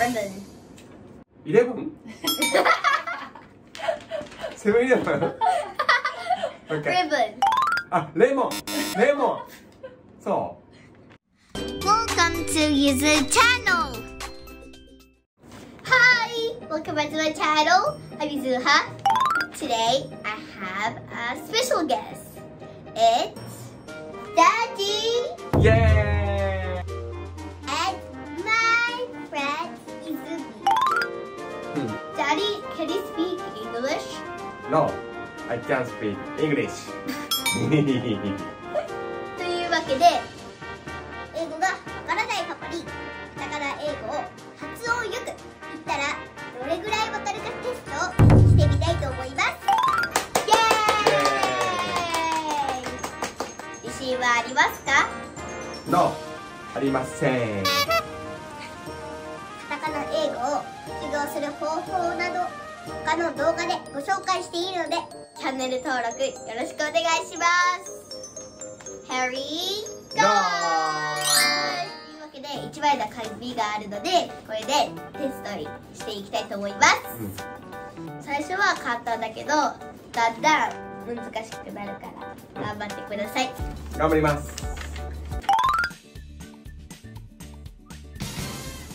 Brendan. 11? 세븐이잖아요. okay. Ribbon. Ah, lemon. Lemon. So. Welcome to Yuzu channel. Hi, welcome back to my channel. I'm Yuzuha. Today I have a special guest. It's Daddy. Yay! ーイ Daddy, can you speak English? No I can't speak English. というわけで英語がわからないパパにカタカナ英語を発音よく言ったらどれぐらいわかるかテストをしてみたいと思います。イエーイ。自信はありますか？No ありません英語を授業する方法など他の動画でご紹介しているのでチャンネル登録よろしくお願いします。Harry Go! というわけで1枚の紙があるのでこれでテストにしていきたいと思います。最初は簡単だけどだんだん難しくなるから頑張ってください。頑張ります。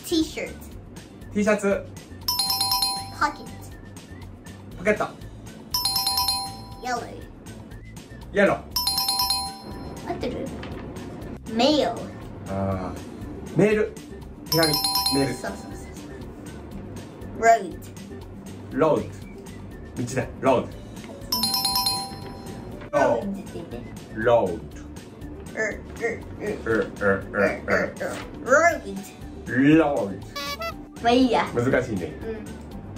T-shirt T シャツ。ポケット。Yellow イエロー合ってる？Mail あー。メール。手紙。メール。そうそうそうそう。ロード道だロード言ってロードうううううううう road ローまあいいや。ド難しいね。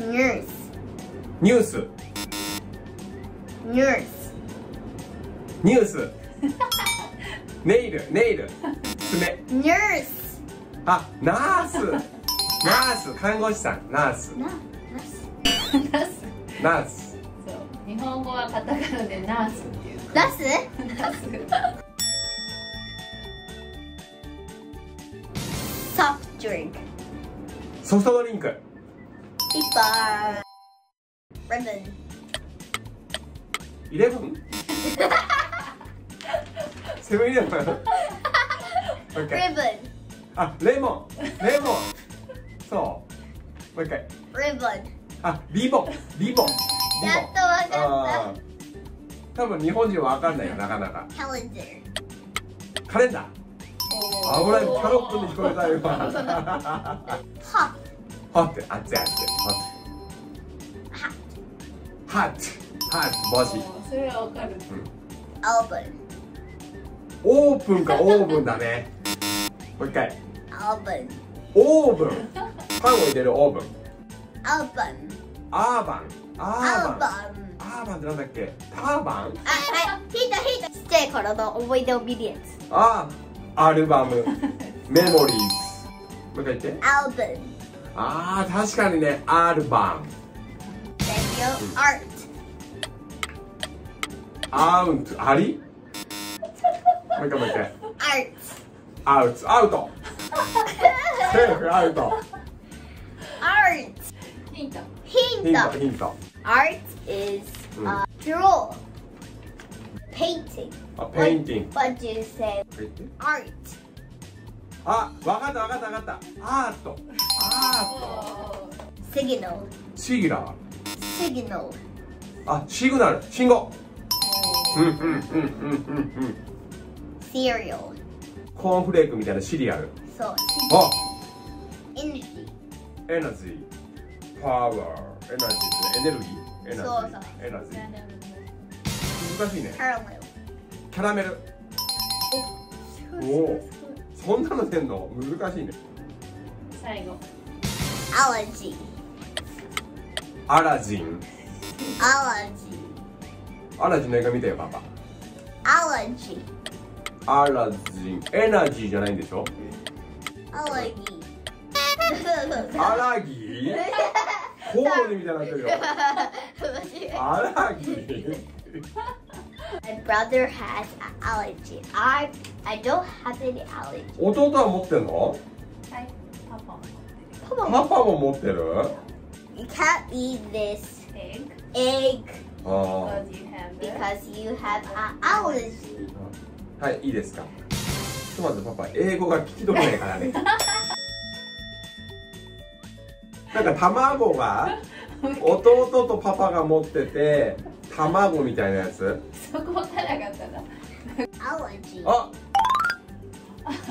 うん。Nurse ニュース。Nurse ニュース。ネイル。ネイル。爪。Nurse あナース。ナース。看護師さん。ナース。なナス？ナース？そう。日本語はカタカナでナースっていう。ナス？ナス。Soft drink ソフトドリンク。paper ribbon イレブン？セブンイレブン？OK ribbon あレモン。レモン。そう。もう一回。リボン。リボン。リボン。やっとわかあー。多分日本人は分かんないよなかなか。った calendar カレンダー危ないキャロットに聞こえたよ。今熱い熱い。ホッ hat トハットハット帽子おーそれはわかる。album オープンかオーブンだね。もう一回。album オーブン。パンを入れる。オーブン。album アーバン。アーバン。アーバン。ってなんだっけ？ターバン？あ、はい、ヒントヒント。ちっちゃい頃の思い出を見るやつ。あーアルバム。メモリーズ。もう一回言って。Album あー確かにね。アルバム。アウント。ありもう一回もう一回。Art アウト。アウト。セーフアウト。Art ヒント。ヒント。ヒントヒント。Art is、uh, draw painting. あペインティング what do you say? 言って art. あわかったわかったわかった。アートアート signal シギュラー signal. あシグナル信号。うんうんうんうんうんうん。Cereal コーンフレークみたいなシリアル。そうあ。energy. エナジーパワーエナジーですね。エネルギーエナジーそうそう。エナジー難しいね。caramel キャラメル。おおそんなの出んの。難しいね。最後。allergy アラジン。allergy アラジンの映画見たよパパ。allergy アラジン。エナジーじゃないんでしょ？allergy アラギ？ーコオロギみたいになってるよ。アラギ？ー My brother has an allergy. I I don't have any allergy. 弟は持ってんのはいパパもパパパパも持ってる You can't eat this egg egg あ because you have because you the have an allergy あはいいいですかちょっと待ってパパ英語が聞き取れないからねなんか卵が弟とパパが持ってて卵みたいなやつ？そこからがったら allergy あ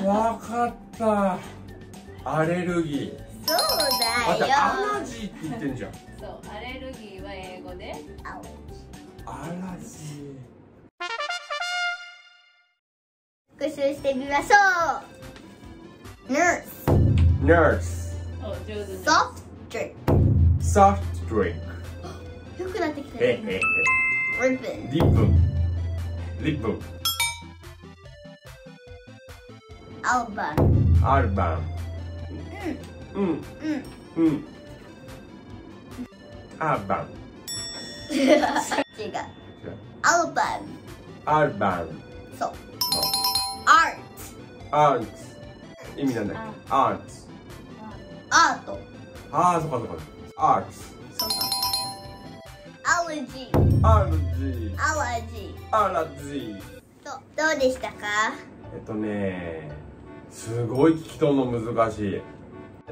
わかった。アレルギー。そうだよ。アラジーって言ってんじゃん。そうアレルギーは英語で。アラジ復習してみましょう。Nurse ー nurse お上手ね soft drink soft drink よくなってきた。えねえ ribbon リップリップ album アルバムうん。うん。うん。アルバム違う。アルバムそう。アーツ。意味なんだっけ？アーツ。アート。ああそっかそっか。アーツ。そうそう allergy アレルギー。allergy アラジー。そう。どうでしたか？えっとねすごい聞き取るの難しい。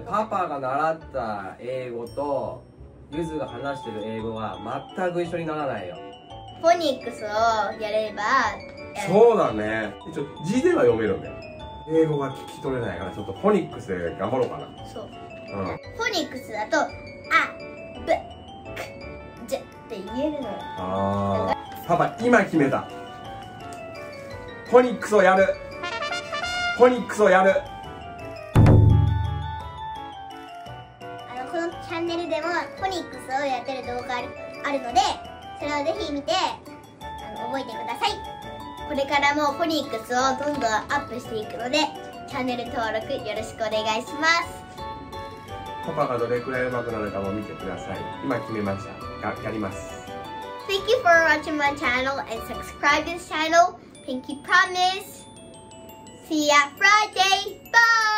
パパが習った英語とゆずが話してる英語が全く一緒にならないよ。フォニックスをやればそうだね。一応字では読めるんだよ。英語が聞き取れないからちょっとフォニックスで頑張ろうかな。そう。うん。フォニックスだと「パパ今決めた。フォニックスをやる。フォニックスをやる。あのこのチャンネルでもフォニックスをやってる動画あるあるのでそれをぜひ見てあの覚えてください。これからもフォニックスをどんどんアップしていくのでチャンネル登録よろしくお願いします。パパがどれくらい上手くなるかも見てください。今決めました。ややります Thank you for watching my channel and subscribe this channel. Pinky promise. See ya Friday. Bye.